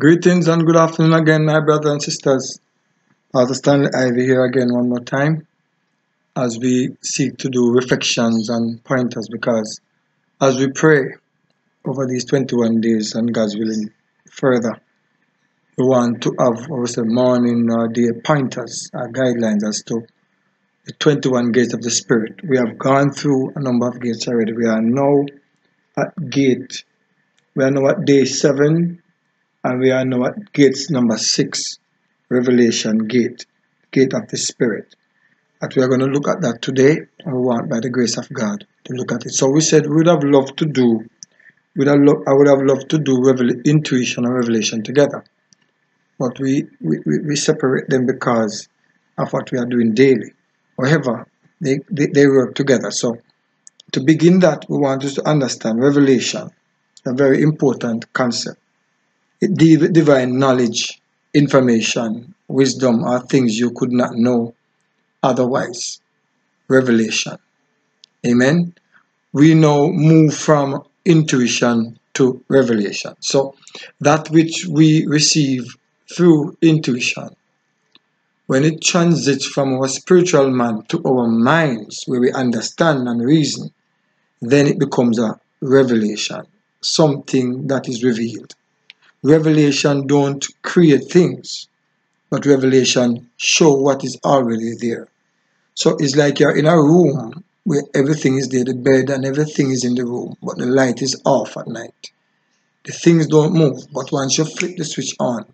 Greetings and good afternoon again, my brothers and sisters. Pastor Stanley Ivey here again one more time as we seek to do reflections and pointers because as we pray over these 21 days and God's willing further, we want to have obviously morning or day pointers or guidelines as to the 21 gates of the Spirit. We have gone through a number of gates already. We are now at gate, we are now at day 7 and we are now at gates number 6, Revelation gate, gate of the Spirit. That we are going to look at that today and we want by the grace of God to look at it. So we said we would have loved to do, would have lo- I would have loved to do revel- intuition and revelation together. But we, we, we separate them because of what we are doing daily. However, they, they, they work together. So to begin that, we want us to understand revelation, a very important concept. Divine knowledge, information, wisdom are things you could not know otherwise. Revelation. Amen. We now move from intuition to revelation. So that which we receive through intuition, when it transits from our spiritual man to our minds, where we understand and reason, then it becomes a revelation, something that is revealed. Revelation don't create things, but revelation show what is already there. So it's like you're in a room hmm. where everything is there, the bed and everything is in the room, but the light is off at night. The things don't move, but once you flip the switch on,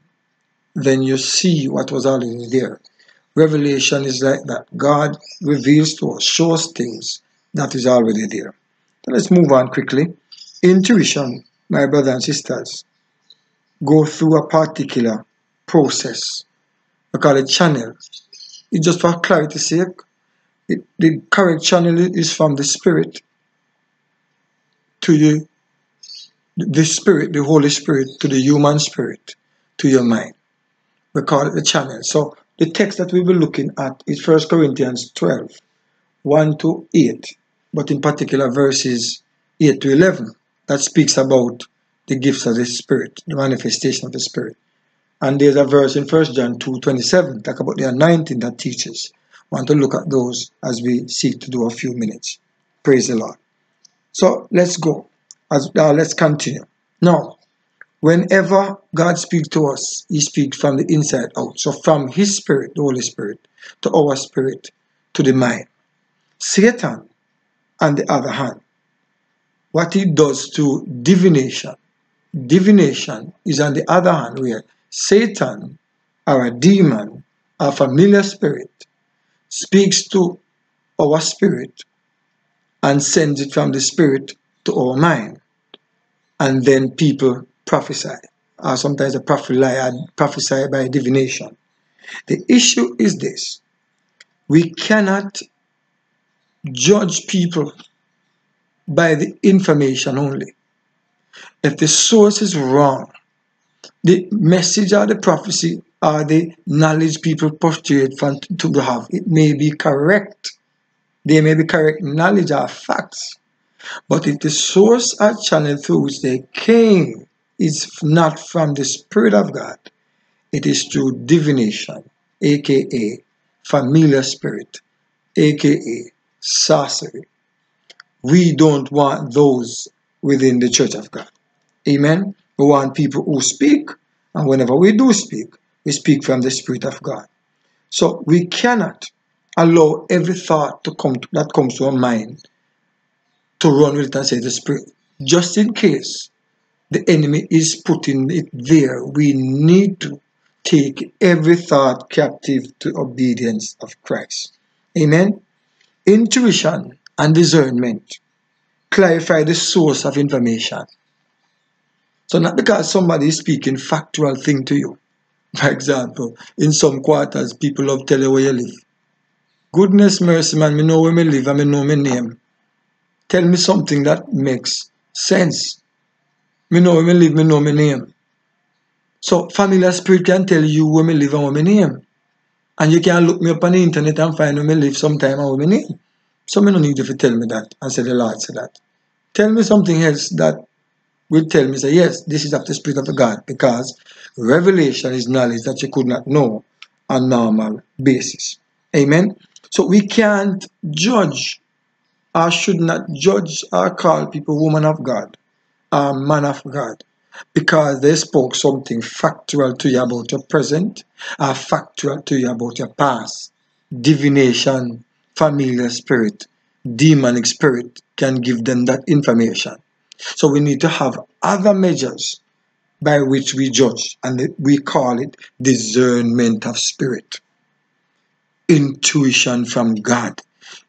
then you see what was already there. Revelation is like that. God reveals to us, shows things that is already there. So let's move on quickly. Intuition, my brothers and sisters, go through a particular process. We call it channel. It's just for clarity's sake. It, the correct channel is from the spirit to the the spirit, the Holy Spirit, to the human spirit, to your mind. We call it the channel. So the text that we will be looking at is 1 Corinthians 12, 1 to 8, but in particular verses 8 to 11, that speaks about the gifts of the Spirit, the manifestation of the Spirit. And there's a verse in 1 John 2, 27, talk about the anointing that teaches. Want to look at those as we seek to do a few minutes. Praise the Lord. So let's go. As uh, let's continue. Now, whenever God speaks to us, He speaks from the inside out. So from His Spirit, the Holy Spirit, to our spirit, to the mind. Satan, on the other hand, what he does to divination, divination is on the other hand where Satan a demon, a familiar spirit, speaks to our spirit and sends it from the spirit to our mind. And then people prophesy. Or sometimes a they prophesy, prophesy by divination. The issue is this we cannot judge people by the information only. If the source is wrong, the message or the prophecy or the knowledge people portrayed from to have, it may be correct. They may be correct knowledge or facts. But if the source or channel through which they came is not from the Spirit of God, it is through divination, aka familiar spirit, aka sorcery. We don't want those within the church of God. Amen. We want people who speak, and whenever we do speak, we speak from the Spirit of God. So we cannot allow every thought to come to, that comes to our mind to run with it and say the Spirit. Just in case the enemy is putting it there, we need to take every thought captive to obedience of Christ. Amen. Intuition and discernment clarify the source of information. So not because somebody is speaking factual thing to you. For example, in some quarters, people love tell you where you live. Goodness mercy, man, me know where me live and me know my name. Tell me something that makes sense. Me know where me live, me know my name. So familiar spirit can tell you where me live and where my name. And you can look me up on the internet and find where me live sometime and where my name. So me no need you to tell me that and say the Lord said that. Tell me something else that will tell me, say, yes, this is of the Spirit of God, because revelation is knowledge that you could not know on normal basis. Amen. So we can't judge or should not judge or call people woman of God or man of God because they spoke something factual to you about your present or factual to you about your past. Divination, familiar spirit, demonic spirit can give them that information. So we need to have other measures by which we judge, and we call it discernment of spirit, intuition from God.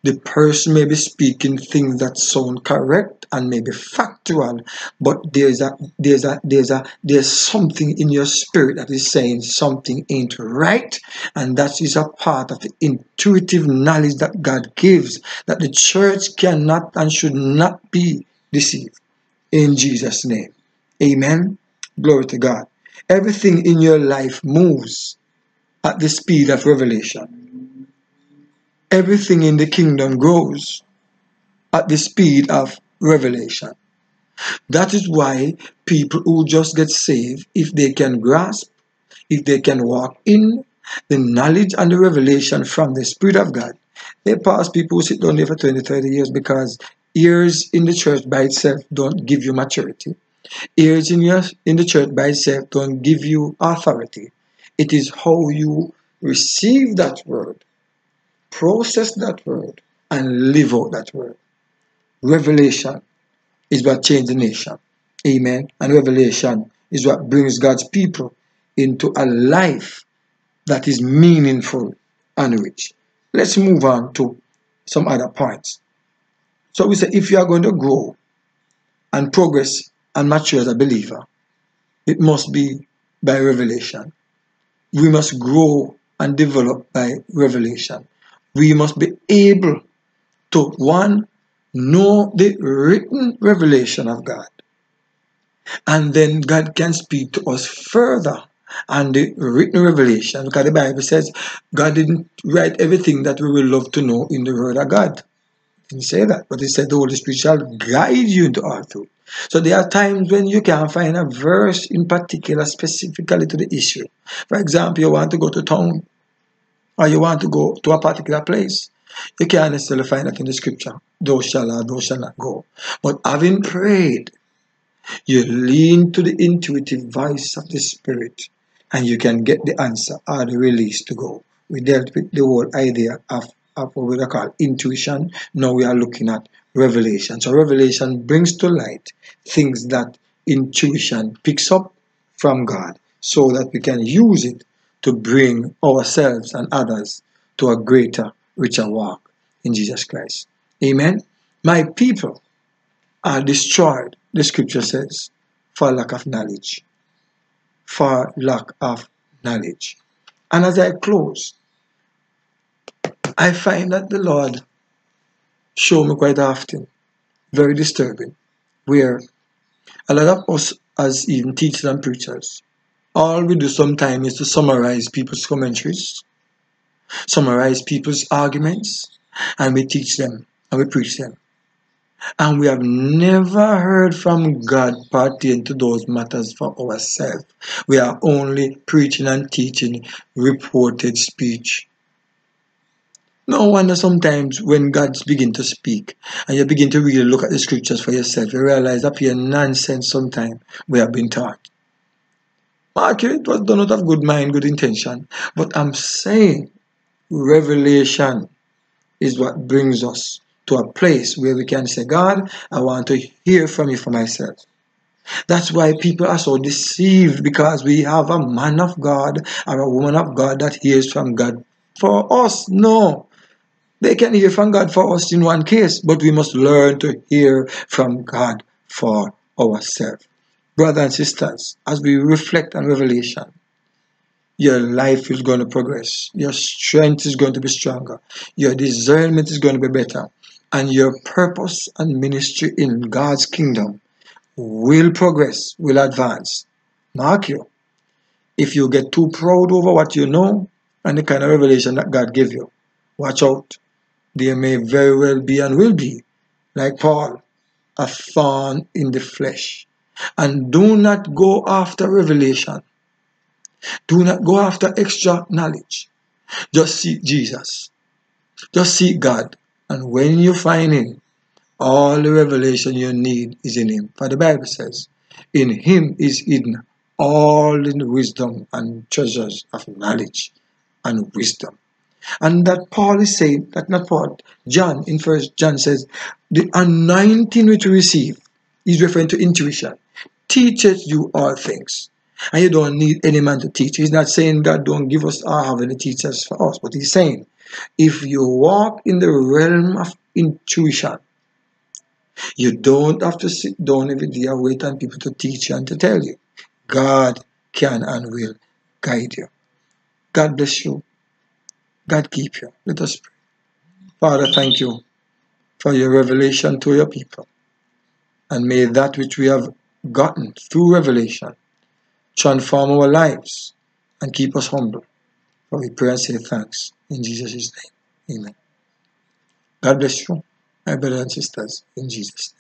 The person may be speaking things that sound correct and may be factual, but there's a there's a there's a there's something in your spirit that is saying something ain't right, and that is a part of the intuitive knowledge that God gives that the church cannot and should not be deceived. In Jesus' name. Amen. Glory to God. Everything in your life moves at the speed of revelation. Everything in the kingdom grows at the speed of revelation. That is why people who just get saved, if they can grasp, if they can walk in the knowledge and the revelation from the Spirit of God, they pass people who sit down there for 20, 30 years because years in the church by itself don't give you maturity. Years in, your, in the church by itself don't give you authority. It is how you receive that word, process that word, and live out that word. Revelation is what changed the nation. Amen. And revelation is what brings God's people into a life that is meaningful and rich. Let's move on to some other points. So we say if you are going to grow and progress and mature as a believer, it must be by revelation. We must grow and develop by revelation. We must be able to, one, know the written revelation of God. And then God can speak to us further and the written revelation because the Bible says God didn't write everything that we will love to know in the Word of God. Didn't say that, but He said the Holy Spirit shall guide you into all truth. So there are times when you can find a verse in particular specifically to the issue. For example, you want to go to town or you want to go to a particular place. You can't necessarily find that in the scripture. Thou shall or thou shalt not go. But having prayed, you lean to the intuitive voice of the Spirit and you can get the answer or the release to go. We dealt with the whole idea of, of what we call intuition. Now we are looking at revelation. So revelation brings to light things that intuition picks up from God so that we can use it to bring ourselves and others to a greater, richer walk in Jesus Christ. Amen. My people are destroyed, the scripture says, for lack of knowledge. For lack of knowledge. And as I close, I find that the Lord show me quite often, very disturbing, where a lot of us as even teachers and preachers, all we do sometimes is to summarize people's commentaries, summarize people's arguments, and we teach them and we preach them. And we have never heard from God pertaining to those matters for ourselves. We are only preaching and teaching reported speech. No wonder sometimes when God begin to speak and you begin to really look at the scriptures for yourself, you realize that pure nonsense sometimes we have been taught. Mark it was done out of good mind, good intention. But I'm saying revelation is what brings us to a place where we can say, God, I want to hear from you for myself. That's why people are so deceived because we have a man of God or a woman of God that hears from God for us. No, they can hear from God for us in one case, but we must learn to hear from God for ourselves. Brothers and sisters, as we reflect on Revelation, your life is going to progress. Your strength is going to be stronger. Your discernment is going to be better. And your purpose and ministry in God's kingdom will progress, will advance. Mark you. If you get too proud over what you know and the kind of revelation that God gave you, watch out there may very well be and will be, like Paul, a thorn in the flesh. And do not go after revelation. Do not go after extra knowledge. Just seek Jesus. Just seek God. And when you find Him, all the revelation you need is in Him. For the Bible says, in Him is hidden all the wisdom and treasures of knowledge and wisdom. And that Paul is saying, that not Paul, John in first John says, the anointing which we receive is referring to intuition, teaches you all things. And you don't need any man to teach. He's not saying God don't give us or have any teachers for us, but he's saying if you walk in the realm of intuition, you don't have to sit down every day and wait on people to teach you and to tell you. God can and will guide you. God bless you. God keep you. Let us pray. Father, thank you for your revelation to your people. And may that which we have gotten through revelation transform our lives and keep us humble. For we pray and say thanks in Jesus' name. Amen. God bless you, my brothers and sisters, in Jesus' name.